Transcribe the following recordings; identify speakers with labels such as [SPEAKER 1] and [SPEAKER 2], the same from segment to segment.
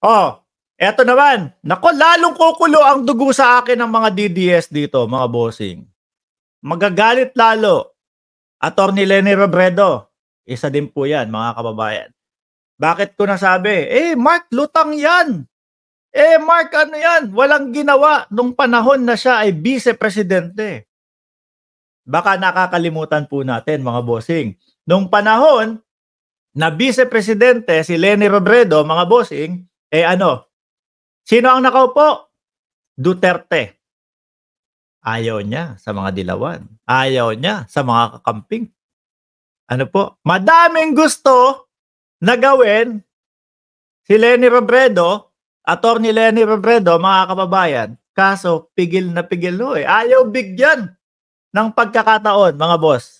[SPEAKER 1] Oh, eto naman. Nako, lalong kukulo ang dugo sa akin ng mga DDS dito, mga bossing. Magagalit lalo. Attorney Lenny Robredo. Isa din po yan, mga kababayan. Bakit ko nasabi? Eh, Mark, lutang yan. Eh, Mark, ano yan? Walang ginawa nung panahon na siya ay vice-presidente. Baka nakakalimutan po natin, mga bossing. Nung panahon na vice-presidente si Lenny Robredo, mga bossing, eh ano, sino ang nakaupo? Duterte. Ayaw niya sa mga dilawan. Ayaw niya sa mga kakamping. Ano po? Madaming gusto na gawin si Lenny Robredo, attorney Lenny Robredo, mga kababayan. Kaso, pigil na pigil ho eh. Ayaw bigyan ng pagkakataon, mga boss.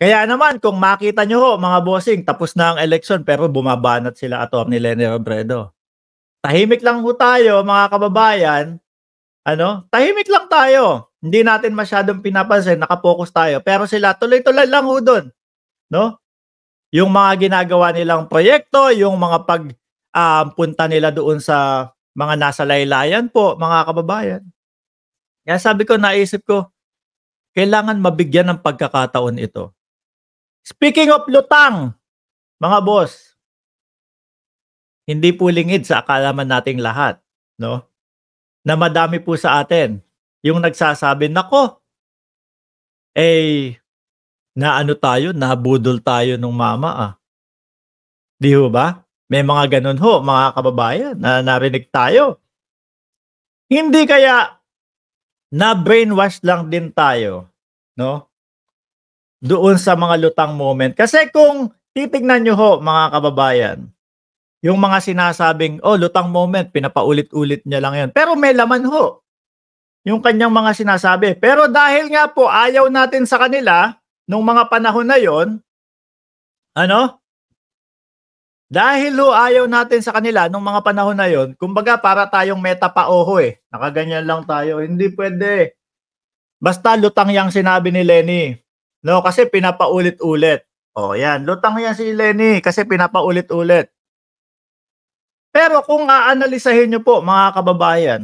[SPEAKER 1] Kaya naman, kung makita nyo ho, mga bossing, tapos na ang eleksyon pero bumabanat sila Atty. Lenny Robredo. Tahimik lang ho tayo, mga kababayan. Ano? Tahimik lang tayo. Hindi natin masyadong pinapansin, nakapokus tayo. Pero sila, tuloy-tuloy lang ho doon. No? Yung mga ginagawa nilang proyekto, yung mga pag uh, punta nila doon sa mga nasa laylayan po, mga kababayan. Kaya sabi ko, naisip ko, kailangan mabigyan ng pagkakataon ito Speaking of lutang, mga boss, hindi po lingid sa akalaman nating lahat, no? Na madami po sa atin yung nagsasabi, nako, eh, na ano tayo, nabudol tayo nung mama ah. Di ho ba? May mga ganun ho, mga kababayan, na narinig tayo. Hindi kaya na brainwash lang din tayo, no? Doon sa mga lutang moment. Kasi kung titignan nyo ho, mga kababayan, yung mga sinasabing, oh, lutang moment, pinapaulit-ulit niya lang yan. Pero may laman ho. Yung kanyang mga sinasabi. Pero dahil nga po, ayaw natin sa kanila, nung mga panahon na yon ano? Dahil ho, ayaw natin sa kanila nung mga panahon na yon kumbaga para tayong meta pa oho eh. Nakaganyan lang tayo. Hindi pwede. Basta lutang yang sinabi ni Lenny. No, kasi pinapaulit-ulit. Oh, yan. Lutang yan si Lenny kasi pinapaulit-ulit. Pero kung aanalisahin nyo po, mga kababayan,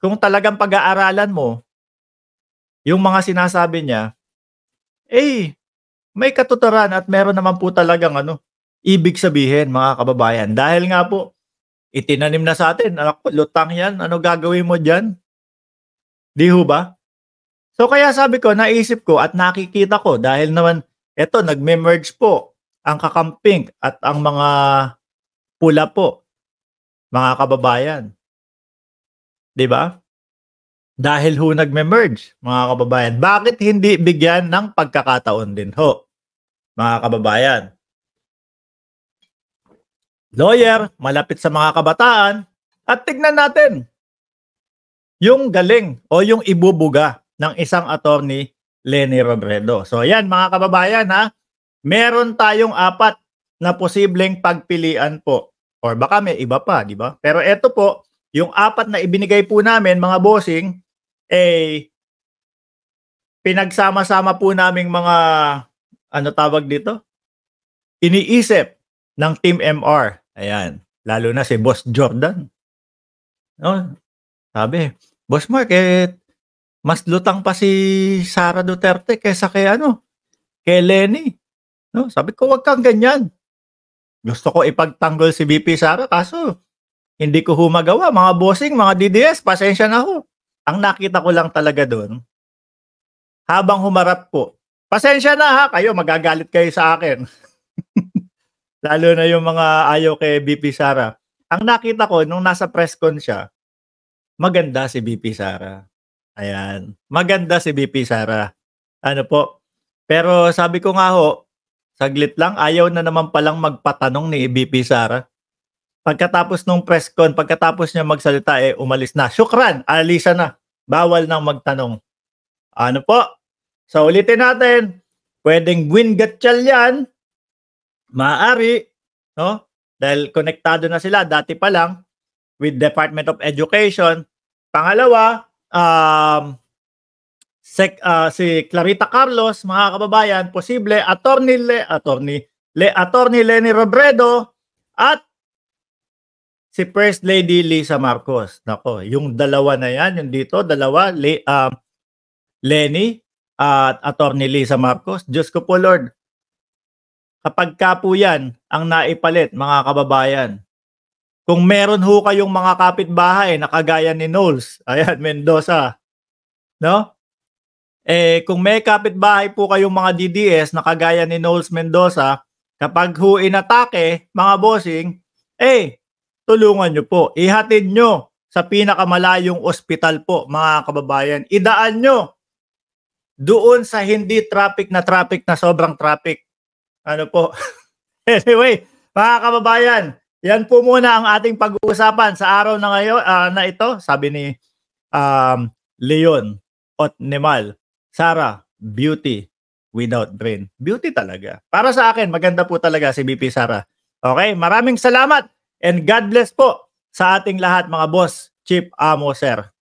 [SPEAKER 1] kung talagang pag-aaralan mo, yung mga sinasabi niya, eh, may katuturan at meron naman po talagang ano, ibig sabihin, mga kababayan. Dahil nga po, itinanim na sa atin, ako, lutang yan, ano gagawin mo dyan? Di ho ba? So kaya sabi ko, naisip ko at nakikita ko dahil naman eto nagme-merge po ang kakamping at ang mga pula po, mga kababayan. 'Di ba? Dahil ho nagme-merge, mga kababayan. Bakit hindi bigyan ng pagkakataon din ho, mga kababayan? Lawyer, malapit sa mga kabataan, at tignan natin yung galing o yung ibubuga ng isang attorney, Lenny Robredo. So ayan mga kababayan ha, meron tayong apat na posibleng pagpilian po. Or baka may iba pa, di ba? Pero ito po, yung apat na ibinigay po namin mga bossing, eh, pinagsama-sama po naming mga, ano tawag dito? Iniisip ng Team MR. Ayan. Lalo na si Boss Jordan. No? Sabi, Boss Mark, eh, mas lutang pa si Sara Duterte kaysa kay ano, kay Lenny. No, sabi ko wag kang ganyan. Gusto ko ipagtanggol si BP Sara kaso hindi ko humagawa. Mga bossing, mga DDS, pasensya na ho. Ang nakita ko lang talaga doon, habang humarap po, pasensya na ha, kayo, magagalit kayo sa akin. Lalo na yung mga ayaw kay BP Sara. Ang nakita ko, nung nasa press con siya, maganda si BP Sara. Ayan. Maganda si BP Sara. Ano po? Pero sabi ko nga ho, saglit lang, ayaw na naman palang magpatanong ni BP Sara. Pagkatapos nung press con, pagkatapos niya magsalita, eh, umalis na. Syukran, alisa na. Bawal nang magtanong. Ano po? So ulitin natin, pwedeng Gwyn Gatchal yan, maaari, no? Dahil konektado na sila dati pa lang with Department of Education. Pangalawa, um, sek, uh, si Clarita Carlos, mga kababayan, posible attorney Le, attorney Le, attorney Lenny Robredo at si First Lady Lisa Marcos. Nako, yung dalawa na yan, yung dito, dalawa, Le, uh, Lenny at Attorney Lisa Marcos. Diyos ko po Lord, kapag ka po yan ang naipalit mga kababayan, kung meron ho kayong mga kapitbahay na kagaya ni Knowles, ayan, Mendoza, no? Eh, kung may kapitbahay po kayong mga DDS na kagaya ni Knowles Mendoza, kapag ho inatake, mga bossing, eh, tulungan nyo po. Ihatid nyo sa pinakamalayong ospital po, mga kababayan. Idaan nyo doon sa hindi traffic na traffic na sobrang traffic. Ano po? anyway, mga kababayan, yan po muna ang ating pag-uusapan sa araw na ngayon uh, na ito. Sabi ni um, Leon Otnemal, Sara, beauty without brain. Beauty talaga. Para sa akin, maganda po talaga si BP Sara. Okay, maraming salamat. And God bless po sa ating lahat mga boss, Chief Amo Sir.